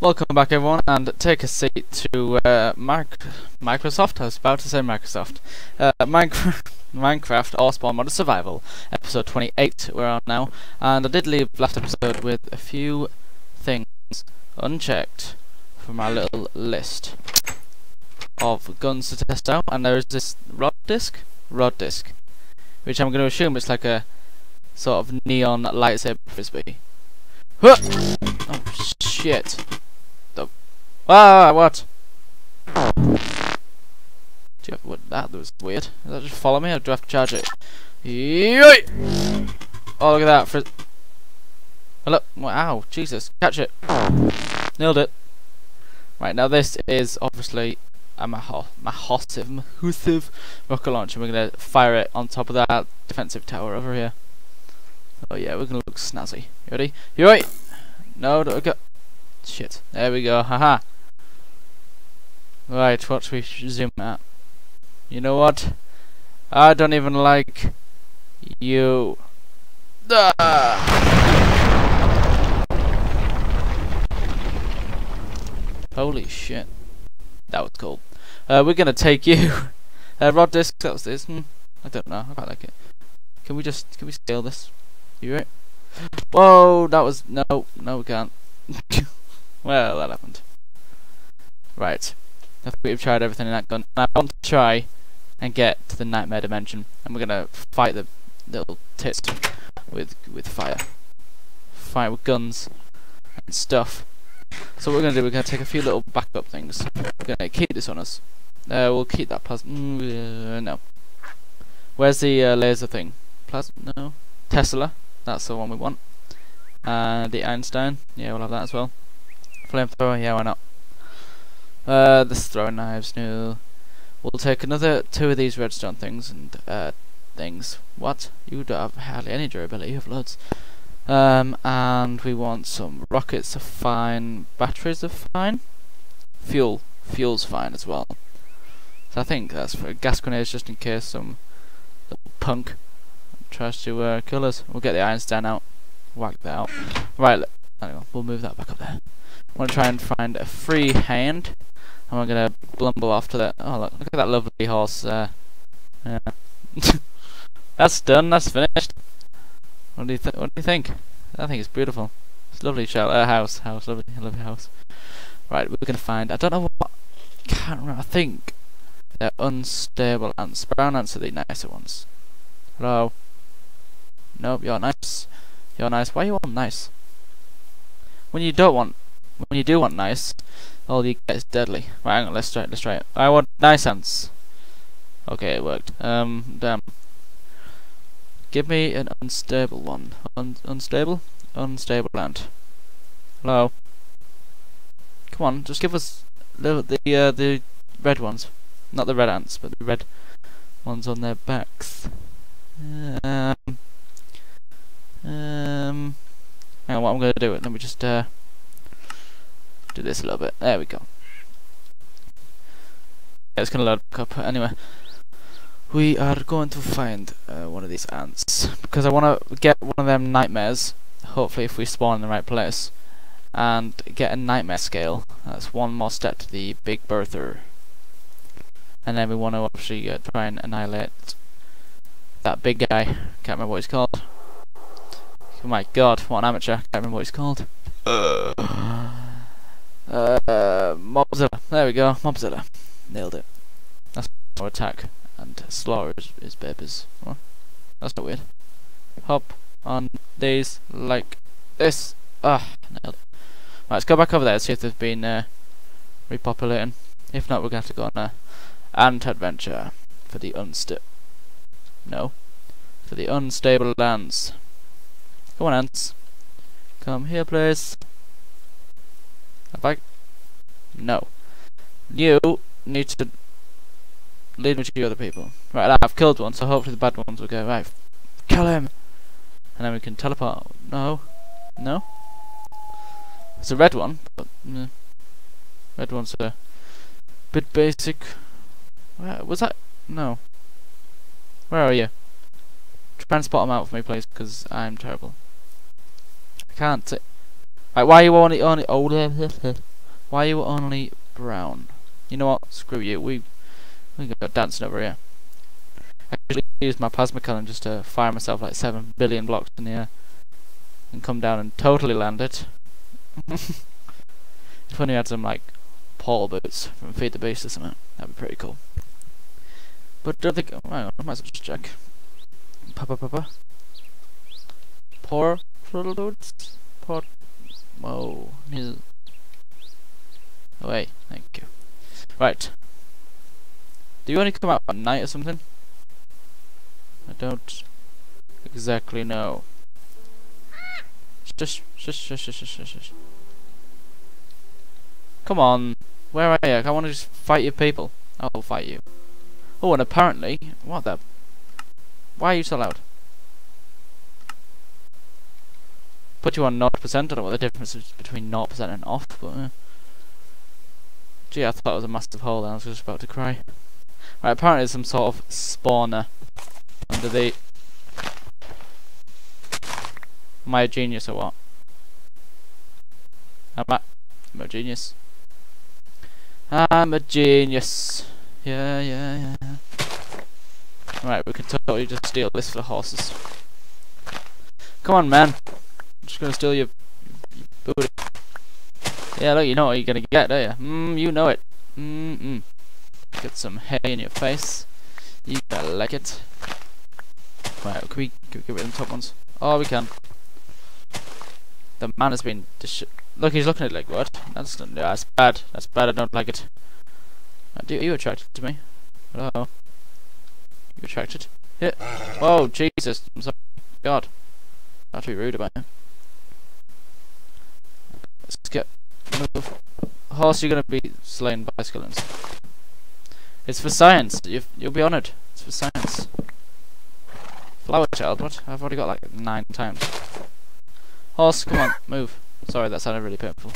Welcome back everyone and take a seat to uh, Mark Microsoft, I was about to say Microsoft. Uh, Minecraft, Minecraft OreSpawn Modern Survival, episode 28 we're on now, and I did leave last episode with a few things unchecked from my little list of guns to test out, and there is this rod disc, rod disc, which I'm going to assume it's like a sort of neon lightsaber frisbee. Huh! Oh shit. Ah, what? Do you have, what, that was weird. Does that just follow me or do I have to charge it? Yoy! Oh, look at that. Oh, look. Wow, Jesus. Catch it. Nailed it. Right, now this is obviously a maho mahossive, mahossive rocket launcher. We're going to fire it on top of that defensive tower over here. Oh yeah, we're going to look snazzy. You ready? You? No, don't go. Shit. There we go. Haha. Right, what we zoom at? You know what? I don't even like you. Ah! Holy shit. That was cool. Uh, we're gonna take you. uh, rod disc, that was this. Hmm. I don't know, I quite like it. Can we just, can we scale this? You right? Whoa, that was, no, no we can't. well, that happened. Right. I think we've tried everything in that gun. And I want to try and get to the nightmare dimension, and we're gonna fight the little tits with with fire, fight with guns and stuff. So what we're gonna do, we're gonna take a few little backup things. We're gonna keep this on us. Uh, we'll keep that plasma. Mm, uh, no. Where's the uh, laser thing? Plasma? No. Tesla. That's the one we want. Uh, the Einstein. Yeah, we'll have that as well. Flamethrower. Yeah, why not? Uh, this throwing knives, no. We'll take another two of these redstone things and, uh, things. What? You don't have hardly any durability, you have loads. Um, and we want some rockets are fine, batteries are fine, fuel, fuel's fine as well. So I think that's for gas grenades just in case some little punk tries to uh, kill us. We'll get the iron stand out, whack that out. Right, anyway, we'll move that back up there. I want to try and find a free hand and we're gonna blumble off to that. Oh look, look at that lovely horse. Uh, yeah. that's done. That's finished. What do you think? What do you think? I think it's beautiful. It's lovely shell. Uh, house, house, lovely, lovely house. Right, we're gonna find. I don't know what. Can't remember. I think they're unstable ants. Brown ants are the nicer ones. Hello. Nope, you're nice. You're nice. Why are you all nice? When you don't want, when you do want nice, all you get is deadly. Right, hang on, let's try it, let's try it. I want nice ants. Okay, it worked. Um, damn. Give me an unstable one. Un unstable? Unstable ant. Hello? Come on, just give us the, the, uh, the red ones. Not the red ants, but the red ones on their backs. Um, um, hang on, what I'm going to do, let me just, uh, do this a little bit. There we go. Yeah, it's gonna load back up. Anyway, we are going to find uh, one of these ants because I want to get one of them nightmares. Hopefully, if we spawn in the right place and get a nightmare scale. That's one more step to the Big Bertha. And then we want to actually uh, try and annihilate that big guy. Can't remember what he's called. Oh my god, what an amateur. I Can't remember what he's called. Uh. Uh, Mobzilla. There we go. Mobzilla. Nailed it. That's our attack. And slaughter is, his babies. That's not weird. Hop on these like this. Ah, nailed it. Right, let's go back over there and see if they've been uh, repopulating. If not, we're going to have to go on a ant adventure for the unsta... No. For the unstable lands. Come on, ants. Come here, please. Have I? No. You need to lead me to the other people. Right, I've killed one, so hopefully the bad ones will go, right, kill him! And then we can teleport. No. No? It's a red one, but, mm, red one's a bit basic. Where, was that? No. Where are you? Transport them out for me, please, because I'm terrible. I can't. Right, why are you only only oh Why are you only brown? You know what? Screw you. We we can go dancing over here. I actually use my plasma cannon just to fire myself like seven billion blocks in the air and come down and totally land it. if only had some like Paul boots from Feed the Beast or something. That'd be pretty cool. But I don't think. Oh, I might as well just check. Papa, papa. Poor dudes. Poor. Whoa. New. Away. Thank you. Right. Do you want to come out at night or something? I don't exactly know. Shush, shush, shush, shush, shush, shush. Come on. Where are you? I want to just fight your people. I'll fight you. Oh, and apparently... What the... Why are you so loud? Put you on 0%, I don't know what the difference is between 0% and off, but... Uh, gee, I thought it was a massive hole and I was just about to cry. Right, apparently there's some sort of spawner under the... Am I a genius or what? Am I... I'm a genius. I'm a genius. Yeah, yeah, yeah. Right, we can totally just steal this for the horses. Come on, man. Just gonna steal your, your booty. Yeah, look, you know what you're gonna get, don't you? Mmm, you know it. Mmm, mm. Get some hay in your face. You gotta like it. Right, can we, can we get rid of the top ones? Oh, we can. The man has been Look, he's looking at it like, what? That's not, that's bad. That's bad, I don't like it. Uh, are you attracted to me? Hello? You attracted? Yeah. Whoa, Jesus. I'm sorry. God. Not to be rude about you. Get... Move. Horse, you're gonna be slain by skeletons. It's for science. you you'll be honoured. It's for science. Flower child, what? I've already got like nine times. Horse, come on, move. Sorry, that sounded really painful.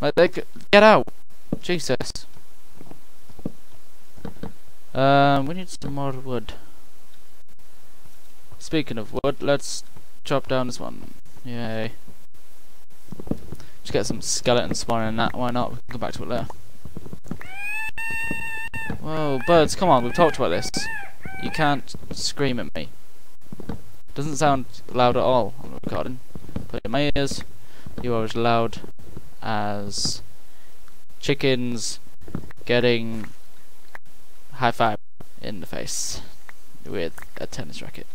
Like, they get out! Jesus. Um, we need some more wood. Speaking of wood, let's chop down this one. Yay. Just get some skeleton spawn in that, why not? We can come back to it later. Whoa, birds, come on, we've talked about this. You can't scream at me. Doesn't sound loud at all on the recording. But in my ears, you are as loud as chickens getting high five in the face with a tennis racket.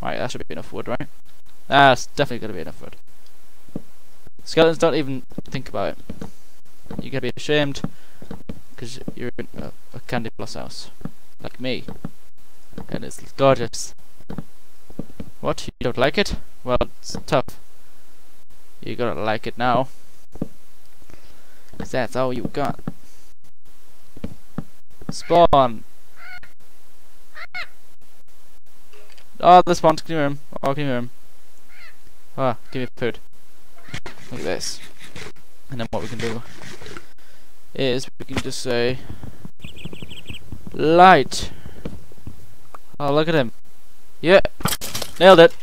Right, that should be enough wood, right? That's definitely going to be enough wood. Skeletons don't even think about it. You gotta be ashamed because you're in a, a candy floss house, like me, and it's gorgeous. What? You don't like it? Well, it's tough. You gotta like it now. Cause that's all you got. Spawn! Oh, the spawn, can you hear him? Oh, hear him? Ah, give me food. At this. And then what we can do is we can just say light. Oh, look at him. Yeah. Nailed it!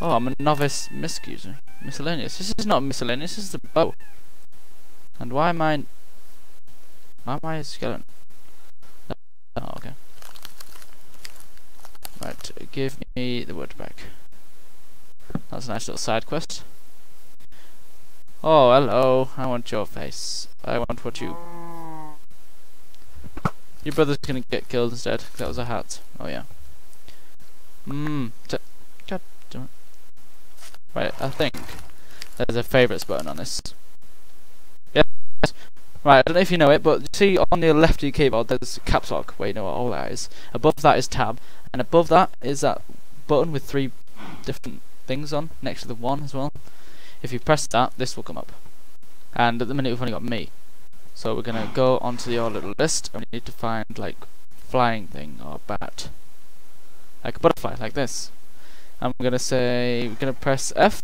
Oh, I'm a novice misc user. Miscellaneous. This is not miscellaneous, this is a bow. And why am I... Why am I a skeleton? Oh, okay. Right, give me the wood back. That's a nice little side quest. Oh, hello. I want your face. I want what you... Your brother's gonna get killed instead. That was a hat. Oh, yeah. Mmm. God damn it. Right, I think there's a favourites button on this. Yes. Right, I don't know if you know it, but see on the left of your keyboard there's caps lock, where you know what all that is. Above that is tab, and above that is that button with three different things on, next to the one as well. If you press that, this will come up. And at the minute we've only got me. So we're gonna go onto the your little list, and we need to find like flying thing or bat like a butterfly, like this. I'm gonna say we're gonna press F.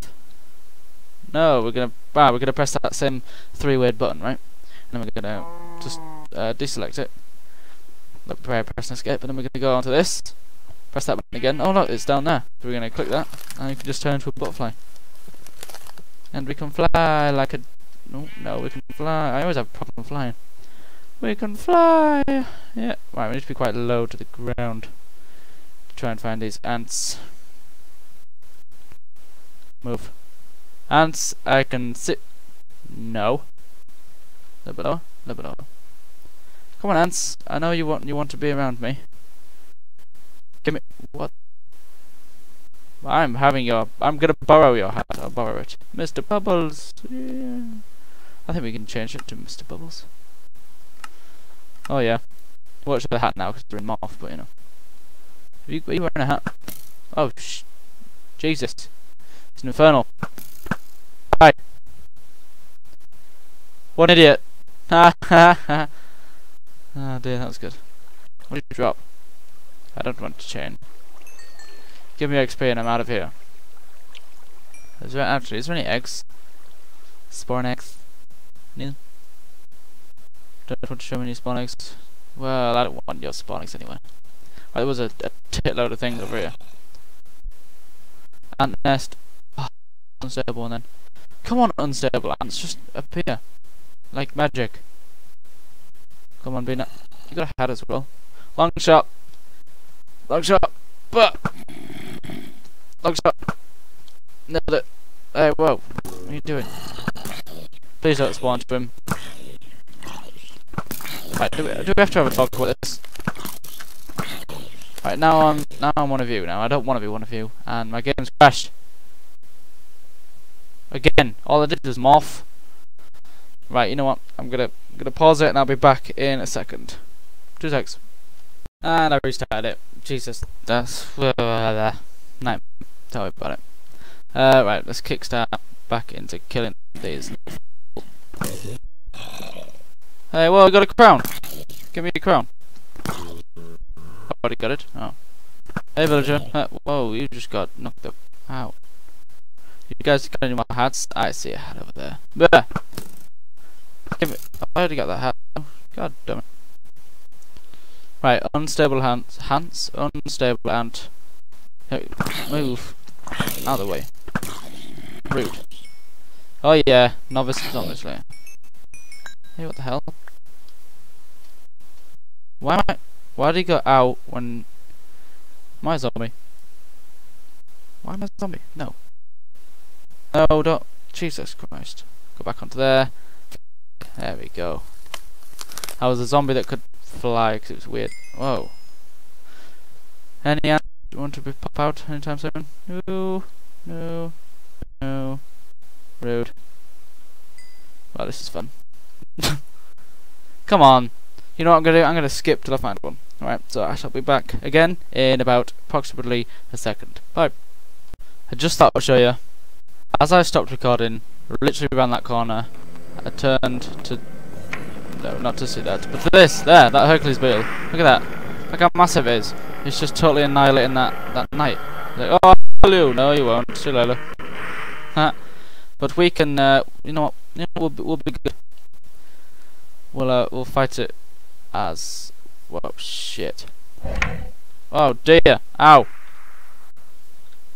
No, we're gonna ah, we're gonna press that same three-word button, right? And then we're gonna just uh, deselect it. Look, press escape, and then we're gonna go onto this. Press that button again. Oh look, it's down there. So we're gonna click that, and you can just turn into a butterfly. And we can fly like a... No, no, we can fly. I always have a problem flying. We can fly! Yeah, right, we need to be quite low to the ground. To try and find these ants. Move. Ants, I can sit... No. A little bit lower, a little bit lower. Come on, ants. I know you want you want to be around me. Give me... What? I'm having your... I'm gonna borrow your hat. I'll borrow it. Mr. Bubbles. Yeah. I think we can change it to Mr. Bubbles. Oh yeah. Watch the hat now because we're in moth, but you know. Are you, are you wearing a hat? Oh, sh Jesus. It's an infernal. Hi. What an idiot. Ha ha ha. Oh dear, that was good. What did you drop? I don't want to chain. Give me XP and I'm out of here. Is there actually is there any eggs? Spawn eggs? No. Don't want to show me any spawn eggs. Well, I don't want your spawn eggs anyway. Right, there was a, a titload of things over here. Ant nest. Oh, unstable one then. Come on, unstable ants, just appear. Like magic. Come on, be You got a hat as well. Long shot. Long shot. But Long shot. Nailed it. Hey, whoa. What are you doing? Please don't spawn to him. Right, do we, do we have to have a talk about this? Right, now I'm now I'm one of you. Now I don't want to be one of you, and my game's crashed. Again, all I did was morph. Right, you know what? I'm gonna I'm gonna pause it, and I'll be back in a second. Two seconds. And I restarted it. Jesus, that's uh, night. Tell me about it. Uh, right, let's kickstart back into killing these. Hey, well, we got a crown. Give me a crown. Already got it. Oh. Hey, villager. Uh, whoa, you just got knocked up. Ow. You guys got any more hats? I see a hat over there. Bah! Give it. I already got that hat. God damn it. Right, unstable hands. Hands? Unstable ant. Hey, move. Out of the way. Rude. Oh yeah, novices obviously. Hey, what the hell? Why am I... Why did he go out when... My zombie? Why am I zombie? No. No, don't... Jesus Christ. Go back onto there. There we go. I was a zombie that could fly because it was weird. Whoa. Any ants want to pop out anytime soon? No. No. No. Rude. Well, this is fun. Come on. You know what I'm to do? I'm to skip till I find one. Alright, so I shall be back again in about approximately a second. Bye. I just thought I'd show you. As I stopped recording, literally around that corner, I turned to... No, not to see that, but to this! There! That Hercules beetle. Look at that. Look how massive it is. It's just totally annihilating that, that knight. Like, oh, hello! No, you won't. See you later. but we can, uh, you know what? You know, we'll, be, we'll be good. We'll uh, we'll fight it as well. Shit. Oh dear! Ow!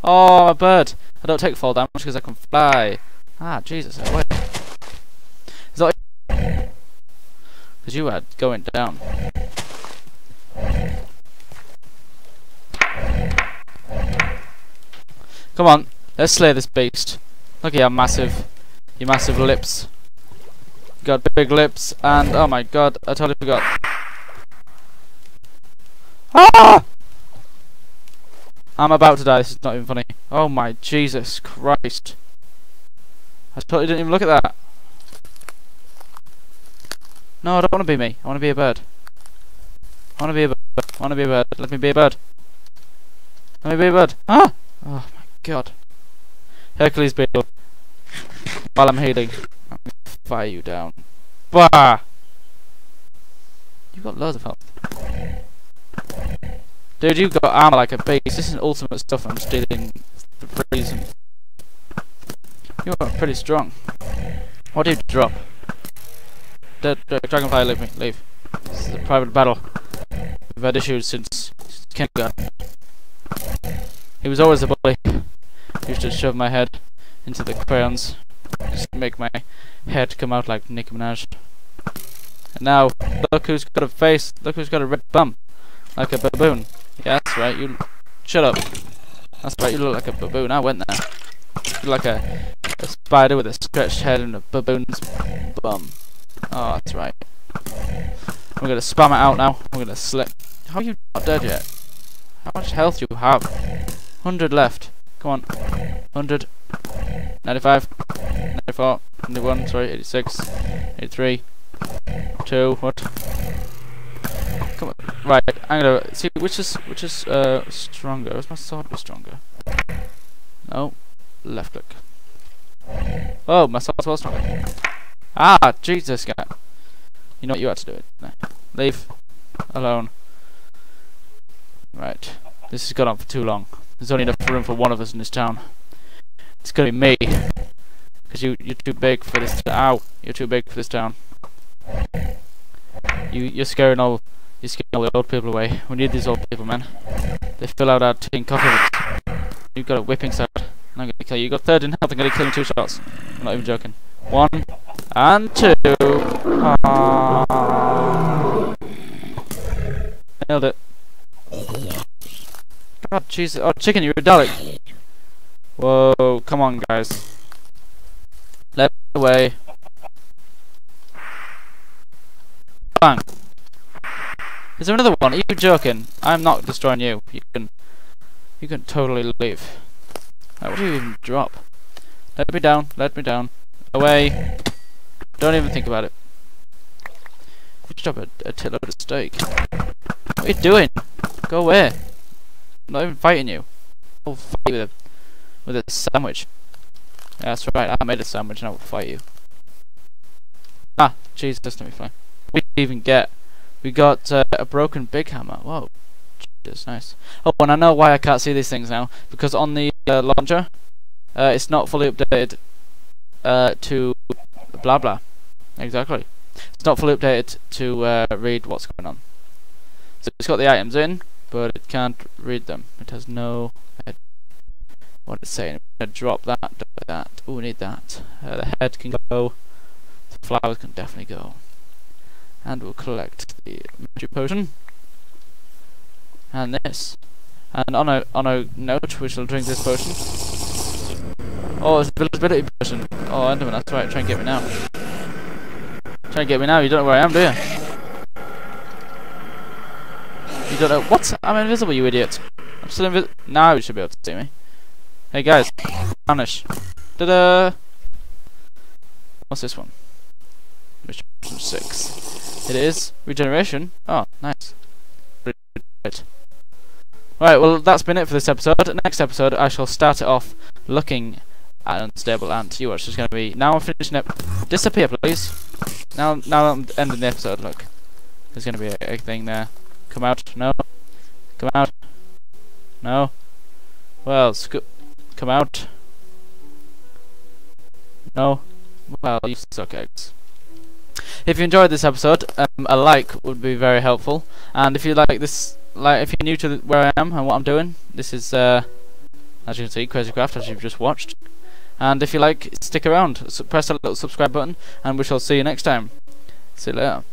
Oh, a bird! I don't take fall damage because I can fly. Ah, Jesus! Wait. Is that? Because you had going down. Come on, let's slay this beast. Look at your massive, your massive lips. Got big lips, and oh my god, I totally forgot. Ah! I'm about to die, this is not even funny. Oh my Jesus Christ. I totally didn't even look at that. No, I don't want to be me. I want to be a bird. I want to be a bird. I want to be a bird. Let me be a bird. Let me be a bird. Ah! Oh my god. Hercules beetle. While I'm healing I'm gonna fire you down. Bah! You've got loads of health. Dude, you've got armor like a beast. This is ultimate stuff I'm stealing for reason. You're pretty strong. What did you drop? Dead dragonfly, leave me, leave. This is a private battle. We've had issues since kindergarten. He was always a bully. Used to shove my head into the crayons. Just make my head come out like Nicki Minaj. And now, look who's got a face. Look who's got a red bum. Like a baboon. Yeah, that's right. You shut up. That's right. You look like a baboon. I went there. You look like a, a spider with a stretched head and a baboon's bum. Oh, that's right. We're gonna spam it out now. We're gonna slip. How are you not dead yet? How much health do you have? 100 left. Come on. 100. 95. 94. 91. Sorry. 86. 83. 2. What? Come on. Right. I'm gonna see which is which is uh stronger. Is my sword stronger? No. Left click. Oh, my sword's well stronger. Ah, Jesus, guy. You know what? You had to do it. Leave. Alone. Right. This has gone on for too long. There's only enough room for one of us in this town. It's gonna be me. Because you, you're too big for this Ow! You're too big for this town. You, you're scaring all, you're scaring all the old people away. We need these old people, man. They fill out our and coffee. You've got a whipping sword. I'm gonna kill you. You got third in health. I'm gonna kill in two shots. I'm not even joking. One and two. Aww. Nailed it. God, Jesus. Oh, chicken, you're a Dalek. Whoa, come on, guys. Let me away. Bang. Is there another one? Are you joking? I'm not destroying you. You can, you can totally leave. What do you even drop? Let me down. Let me down. Away. Don't even think about it. You drop a, a titload of steak. What are you doing? Go away. I'm not even fighting you. I'll fight you with a, with a sandwich. Yeah, that's right, I made a sandwich and I will fight you. Ah, Jesus, let be fine. We even get, we got uh, a broken big hammer. Whoa, Jesus, nice. Oh, and I know why I can't see these things now. Because on the uh, launcher, uh, it's not fully updated uh, to blah blah. Exactly. It's not fully updated to uh, read what's going on. So it's got the items in, but it can't read them. It has no head. What it's saying. I'm gonna drop that, drop that. Oh, we need that. Uh, the head can go. The flowers can definitely go. And we'll collect the magic potion. And this. And on a on a note, we shall drink this potion. Oh, it's a visibility potion. Oh, Enderman, that's right. Try and get me now. Try and get me now. You don't know where I am, do you? You don't know. What? I'm invisible, you idiot. I'm still invisible. Now you should be able to see me. Hey guys, vanish. Da da. What's this one? Mission six. It is regeneration. Oh, nice. Right. Well, that's been it for this episode. Next episode, I shall start it off looking at unstable ant. You watch. There's going to be. Now I'm finishing it. Disappear, please. Now, now I'm ending the episode. Look, there's going to be a, a thing there. Come out. No. Come out. No. Well. Come out. No. Well, you suck eggs. If you enjoyed this episode, um, a like would be very helpful. And if you like this, like if you're new to where I am and what I'm doing, this is, uh, as you can see, Crazy Craft, as you've just watched. And if you like, stick around, press that little subscribe button, and we shall see you next time. See you later.